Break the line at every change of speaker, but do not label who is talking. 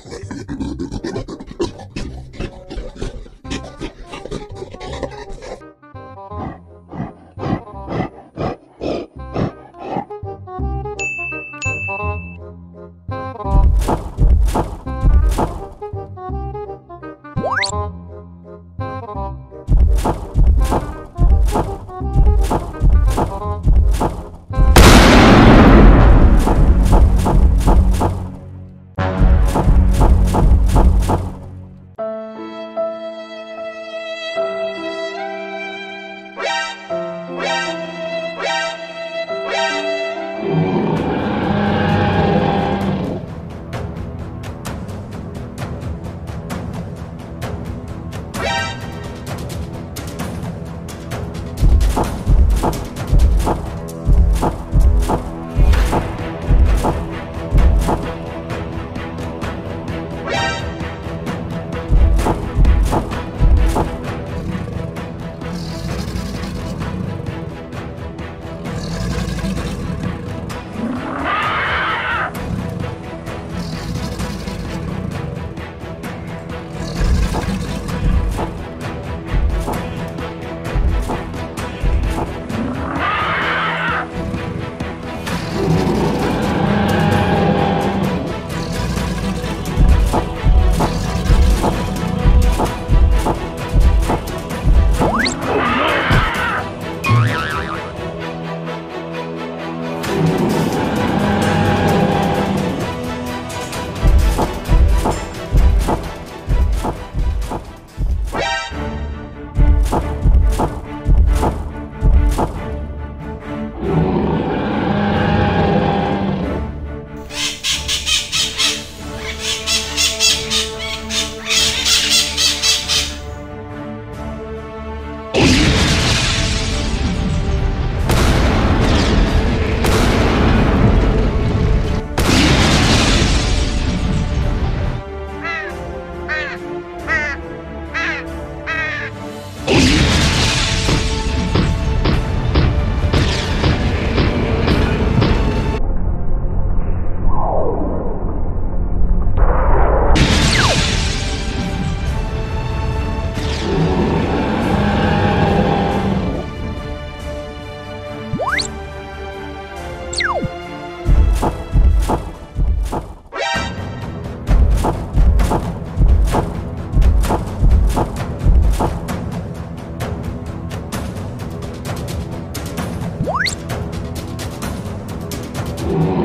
you Thank you Thank you.